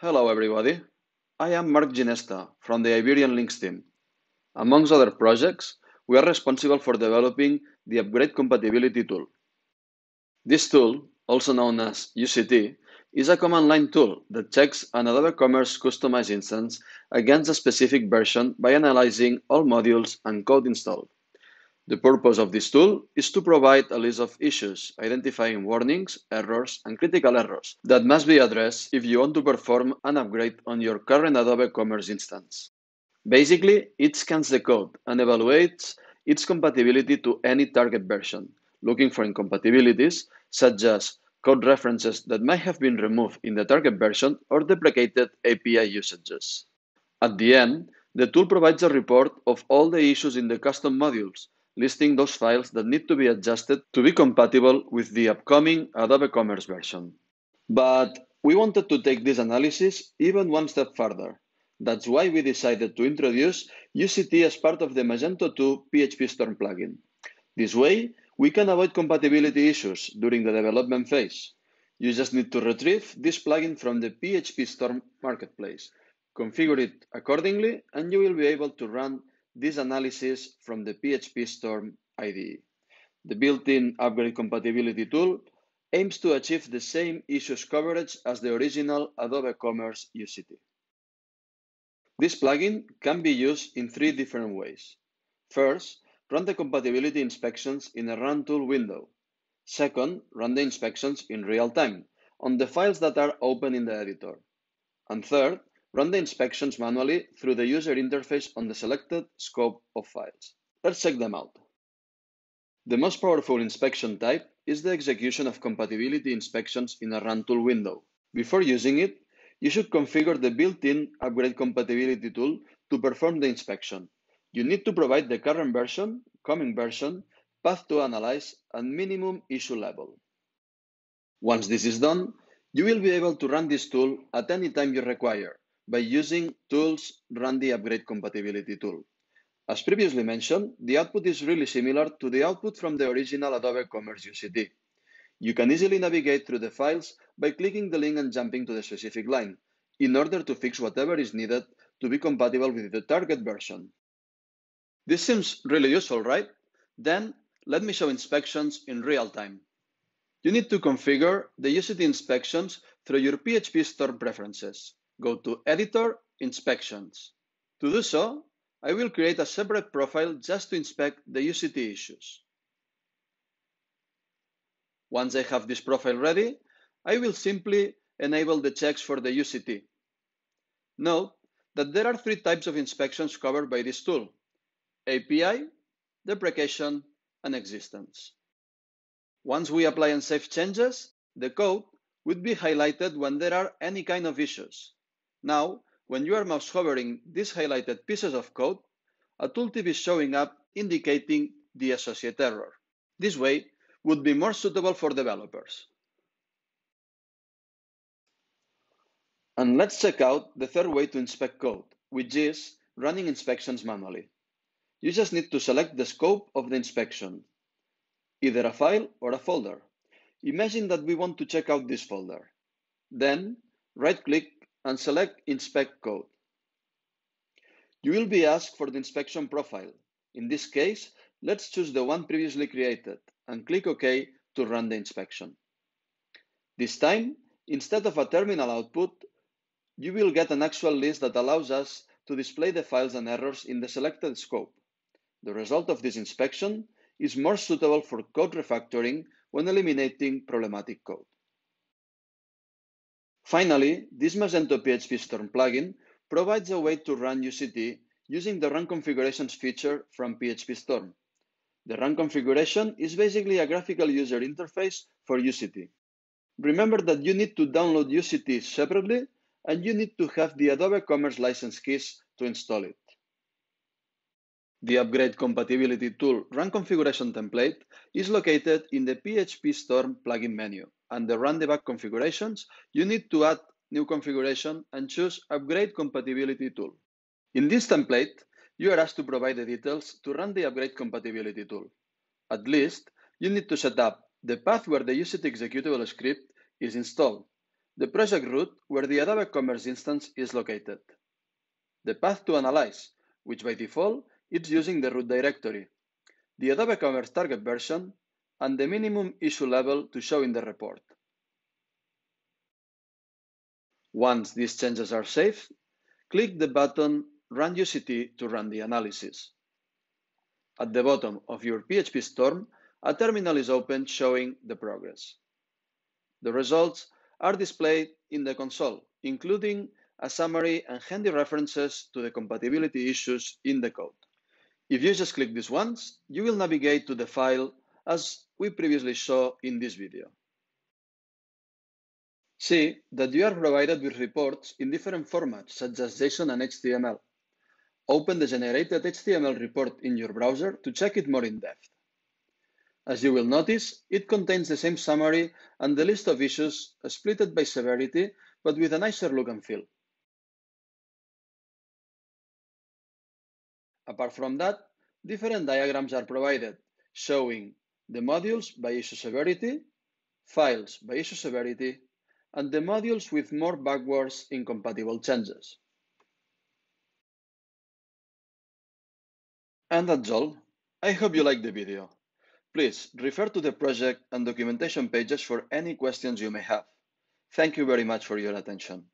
Hello everybody, I am Marc Ginesta from the Iberian Lynx team. Amongst other projects, we are responsible for developing the Upgrade Compatibility tool. This tool, also known as UCT, is a command line tool that checks an Adobe Commerce customized instance against a specific version by analyzing all modules and code installed. The purpose of this tool is to provide a list of issues, identifying warnings, errors, and critical errors that must be addressed if you want to perform an upgrade on your current Adobe Commerce instance. Basically, it scans the code and evaluates its compatibility to any target version, looking for incompatibilities such as code references that might have been removed in the target version or deprecated API usages. At the end, the tool provides a report of all the issues in the custom modules listing those files that need to be adjusted to be compatible with the upcoming Adobe Commerce version. But we wanted to take this analysis even one step further. That's why we decided to introduce UCT as part of the Magento 2 PHP Storm plugin. This way, we can avoid compatibility issues during the development phase. You just need to retrieve this plugin from the PHP Storm marketplace, configure it accordingly, and you will be able to run this analysis from the PHP Storm IDE. The built-in upgrade compatibility tool aims to achieve the same issues coverage as the original Adobe Commerce UCT. This plugin can be used in three different ways. First, run the compatibility inspections in a Run Tool window. Second, run the inspections in real time on the files that are open in the editor. And third, Run the inspections manually through the user interface on the selected scope of files. Let's check them out. The most powerful inspection type is the execution of compatibility inspections in a Run Tool window. Before using it, you should configure the built-in Upgrade Compatibility tool to perform the inspection. You need to provide the current version, coming version, path to analyze, and minimum issue level. Once this is done, you will be able to run this tool at any time you require, by using Tools Run the Upgrade Compatibility tool. As previously mentioned, the output is really similar to the output from the original Adobe Commerce UCT. You can easily navigate through the files by clicking the link and jumping to the specific line, in order to fix whatever is needed to be compatible with the target version. This seems really useful, right? Then let me show inspections in real time. You need to configure the UCT inspections through your PHP Storm preferences go to Editor, Inspections. To do so, I will create a separate profile just to inspect the UCT issues. Once I have this profile ready, I will simply enable the checks for the UCT. Note that there are three types of inspections covered by this tool, API, deprecation, and existence. Once we apply and save changes, the code would be highlighted when there are any kind of issues. Now, when you are mouse hovering these highlighted pieces of code, a tooltip is showing up indicating the associate error. This way would be more suitable for developers. And let's check out the third way to inspect code, which is running inspections manually. You just need to select the scope of the inspection, either a file or a folder. Imagine that we want to check out this folder. Then right-click and select Inspect Code. You will be asked for the inspection profile. In this case, let's choose the one previously created and click OK to run the inspection. This time, instead of a terminal output, you will get an actual list that allows us to display the files and errors in the selected scope. The result of this inspection is more suitable for code refactoring when eliminating problematic code. Finally, this Magento PHP Storm plugin provides a way to run UCT using the Run Configurations feature from PHP Storm. The Run configuration is basically a graphical user interface for UCT. Remember that you need to download UCT separately and you need to have the Adobe Commerce license keys to install it. The Upgrade Compatibility tool Run Configuration template is located in the PHP Storm plugin menu under Run Debug Configurations, you need to add new configuration and choose Upgrade Compatibility tool. In this template, you are asked to provide the details to run the Upgrade Compatibility tool. At least, you need to set up the path where the UCT executable script is installed. the project root where the Adobe Commerce instance is located, the path to analyze, which by default is using the root directory, the Adobe Commerce target version, and the minimum issue level to show in the report. Once these changes are saved, click the button Run UCT to run the analysis. At the bottom of your PHP Storm, a terminal is opened showing the progress. The results are displayed in the console, including a summary and handy references to the compatibility issues in the code. If you just click this once, you will navigate to the file as we previously saw in this video. See that you are provided with reports in different formats such as JSON and HTML. Open the generated HTML report in your browser to check it more in depth. As you will notice, it contains the same summary and the list of issues uh, splitted by severity, but with a nicer look and feel. Apart from that, different diagrams are provided, showing the modules by issue severity, files by issue severity, and the modules with more backwards incompatible changes. And that's all. I hope you liked the video. Please refer to the project and documentation pages for any questions you may have. Thank you very much for your attention.